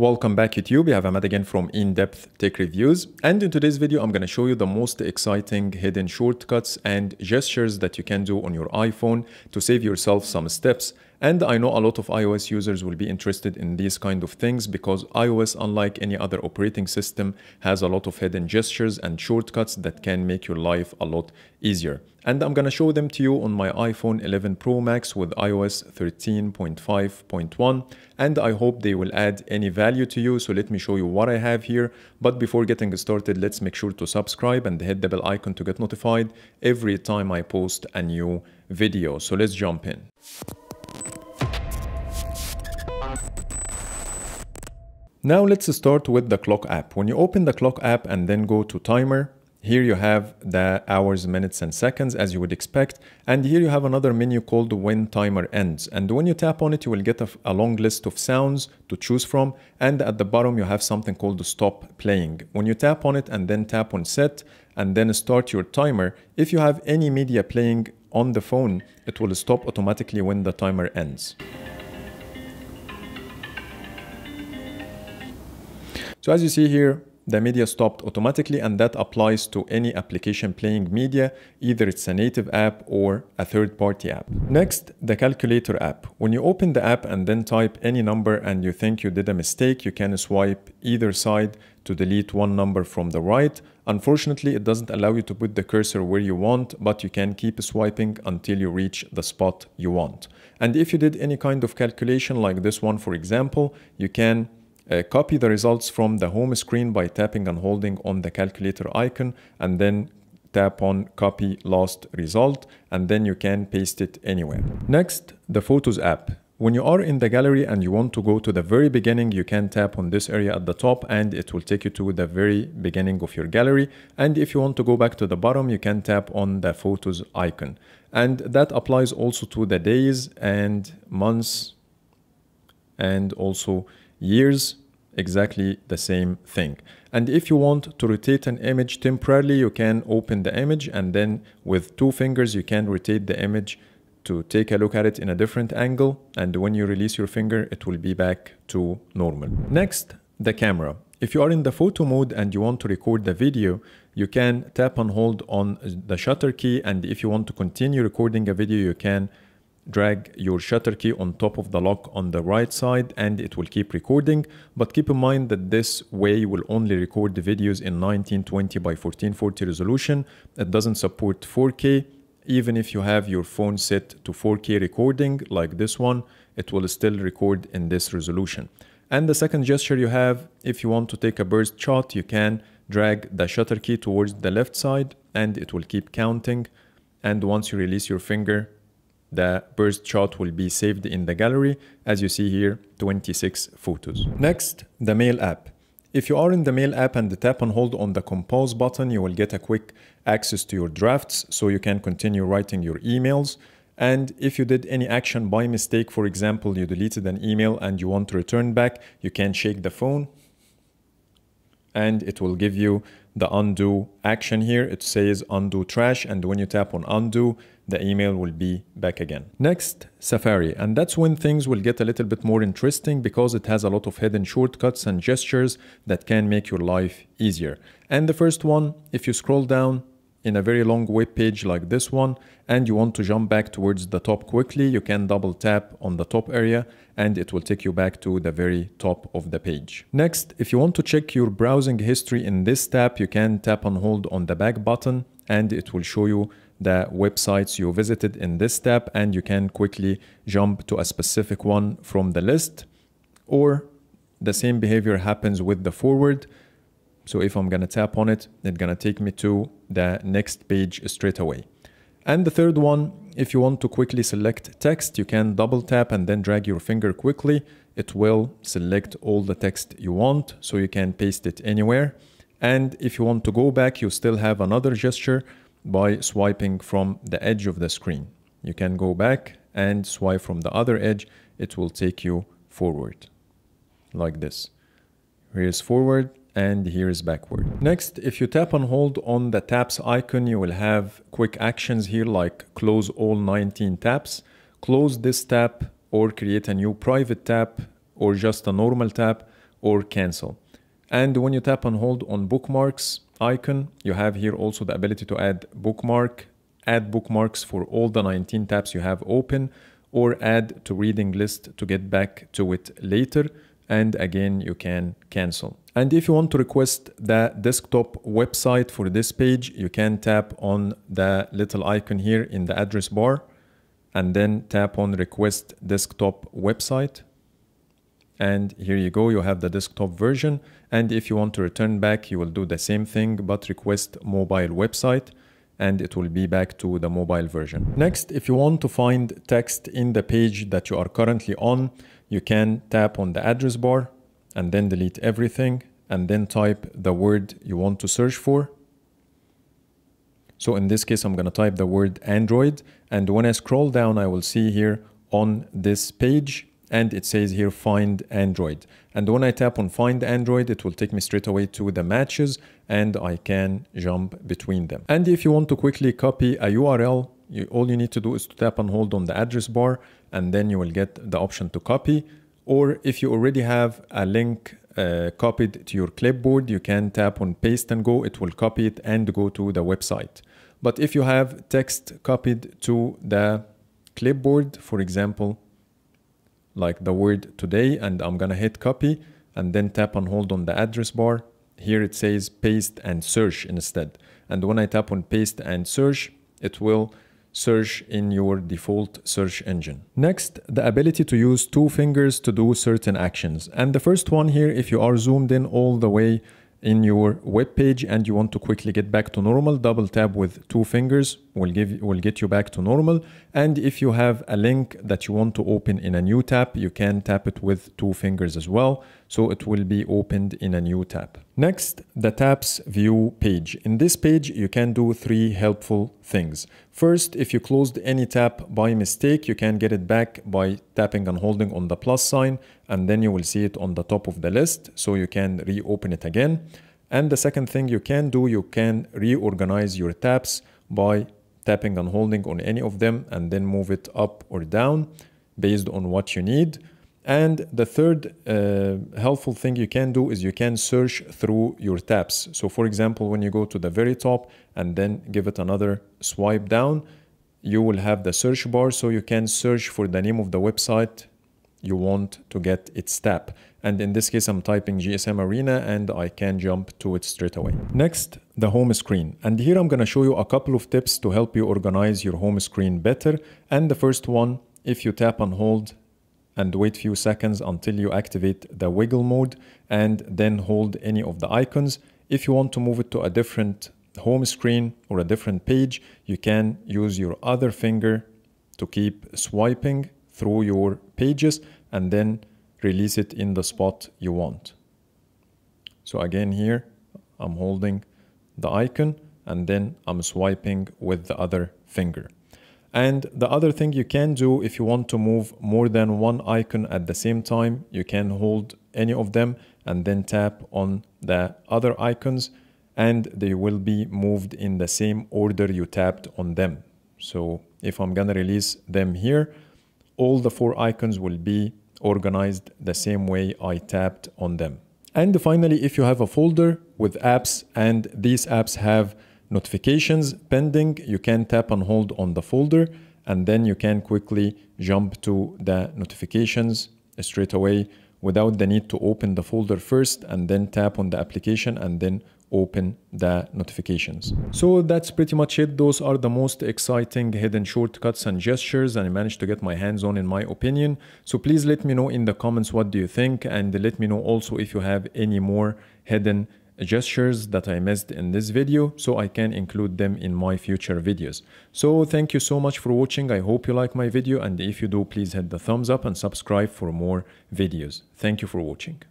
Welcome back YouTube, you have Ahmad again from In-Depth Tech Reviews. And in today's video I'm going to show you the most exciting hidden shortcuts and gestures that you can do on your iPhone to save yourself some steps and I know a lot of iOS users will be interested in these kind of things because iOS, unlike any other operating system, has a lot of hidden gestures and shortcuts that can make your life a lot easier. And I'm gonna show them to you on my iPhone 11 Pro Max with iOS 13.5.1 and I hope they will add any value to you. So let me show you what I have here. But before getting started, let's make sure to subscribe and hit the bell icon to get notified every time I post a new video. So let's jump in. Now let's start with the clock app. When you open the clock app and then go to timer, here you have the hours, minutes, and seconds as you would expect. And here you have another menu called when timer ends. And when you tap on it, you will get a, a, long list of sounds to choose from. And at the bottom, you have something called stop playing. When you tap on it and then tap on set and then start your timer, if you have any media playing on the phone, it will stop automatically when the timer ends. So as you see here, the media stopped automatically and that applies to any application playing media, either it's a native app or a third-party app. Next, the calculator app. When you open the app and then type any number and you think you did a mistake, you can swipe either side to delete one number from the right. Unfortunately, it doesn't allow you to put the cursor where you want, but you can keep swiping until you reach the spot you want. And if you did any kind of calculation like this one, for example, you can uh, copy the results from the home screen by tapping and holding on the calculator icon and then tap on copy last result and then you can paste it anywhere. Next, the Photos app. When you are in the gallery and you want to go to the very beginning, you can tap on this area at the top and it will take you to the very beginning of your gallery. And if you want to go back to the bottom, you can tap on the photos icon. And that applies also to the days and months and also years exactly the same thing. And if you want to rotate an image temporarily, you can open the image and then with two fingers, you can rotate the image to take a look at it in a different angle. And when you release your finger, it will be back to normal. Next, the camera. If you are in the photo mode and you want to record the video, you can tap and hold on the shutter key. And if you want to continue recording a video, you can drag your shutter key on top of the lock on the right side and it will keep recording but keep in mind that this way will only record the videos in 1920 by 1440 resolution. It doesn't support 4k even if you have your phone set to 4k recording like this one it will still record in this resolution. And the second gesture you have if you want to take a burst shot you can drag the shutter key towards the left side and it will keep counting. And once you release your finger the burst shot will be saved in the gallery. As you see here, 26 photos. Next, the Mail app. If you are in the Mail app and tap and hold on the Compose button, you will get a quick access to your drafts so you can continue writing your emails. And if you did any action by mistake, for example, you deleted an email and you want to return back, you can shake the phone and it will give you the undo action here. It says undo trash and when you tap on undo, the email will be back again. Next, Safari. And that's when things will get a little bit more interesting because it has a lot of hidden shortcuts and gestures that can make your life easier. And the first one, if you scroll down in a very long web page like this one and you want to jump back towards the top quickly, you can double tap on the top area and it will take you back to the very top of the page. Next, if you want to check your browsing history in this tab, you can tap and hold on the back button and it will show you the websites you visited in this tab and you can quickly jump to a specific one from the list or the same behavior happens with the forward. So if I'm gonna tap on it, it's gonna take me to the next page straight away. And the third one, if you want to quickly select text, you can double tap and then drag your finger quickly. It will select all the text you want, so you can paste it anywhere. And if you want to go back, you still have another gesture by swiping from the edge of the screen. You can go back and swipe from the other edge. It will take you forward like this. Here's forward and here is backward. Next, if you tap and hold on the taps icon, you will have quick actions here like close all 19 tabs, close this tab or create a new private tab or just a normal tab or cancel. And when you tap and hold on bookmarks icon, you have here also the ability to add bookmark, add bookmarks for all the 19 tabs you have open, or add to reading list to get back to it later. And again, you can cancel. And if you want to request the desktop website for this page, you can tap on the little icon here in the address bar and then tap on request desktop website. And here you go, you have the desktop version. And if you want to return back, you will do the same thing, but request mobile website and it will be back to the mobile version. Next, if you want to find text in the page that you are currently on, you can tap on the address bar and then delete everything and then type the word you want to search for. So in this case, I'm going to type the word Android. And when I scroll down, I will see here on this page, and it says here find Android. And when I tap on find Android, it will take me straight away to the matches and I can jump between them. And if you want to quickly copy a URL, you, all you need to do is to tap and hold on the address bar and then you will get the option to copy. Or if you already have a link uh, copied to your clipboard, you can tap on paste and go. It will copy it and go to the website. But if you have text copied to the clipboard, for example, like the word today, and I'm gonna hit copy and then tap and hold on the address bar. Here it says paste and search instead. And when I tap on paste and search, it will search in your default search engine. Next, the ability to use two fingers to do certain actions. And the first one here, if you are zoomed in all the way in your web page and you want to quickly get back to normal, double tap with two fingers will give will get you back to normal. And if you have a link that you want to open in a new tab, you can tap it with two fingers as well. So it will be opened in a new tab. Next, the tabs view page. In this page, you can do three helpful things. First, if you closed any tab by mistake, you can get it back by tapping and holding on the plus sign, and then you will see it on the top of the list, so you can reopen it again. And the second thing you can do, you can reorganize your tabs by tapping and holding on any of them and then move it up or down based on what you need. And the third uh, helpful thing you can do is you can search through your tabs. So for example, when you go to the very top and then give it another swipe down, you will have the search bar so you can search for the name of the website you want to get its tab. And in this case, I'm typing GSM Arena and I can jump to it straight away. Next, the home screen. And here I'm gonna show you a couple of tips to help you organize your home screen better. And the first one, if you tap and hold and wait few seconds until you activate the wiggle mode and then hold any of the icons. If you want to move it to a different home screen or a different page, you can use your other finger to keep swiping through your pages and then release it in the spot you want. So again here, I'm holding the icon and then I'm swiping with the other finger. And the other thing you can do if you want to move more than one icon at the same time, you can hold any of them and then tap on the other icons and they will be moved in the same order you tapped on them. So if I'm gonna release them here, all the four icons will be organized the same way I tapped on them. And finally, if you have a folder with apps and these apps have notifications pending, you can tap and hold on the folder and then you can quickly jump to the notifications straight away without the need to open the folder first and then tap on the application and then open the notifications. So that's pretty much it. Those are the most exciting hidden shortcuts and gestures and I managed to get my hands on in my opinion. So please let me know in the comments what do you think and let me know also if you have any more hidden gestures that I missed in this video so I can include them in my future videos. So thank you so much for watching. I hope you like my video and if you do please hit the thumbs up and subscribe for more videos. Thank you for watching.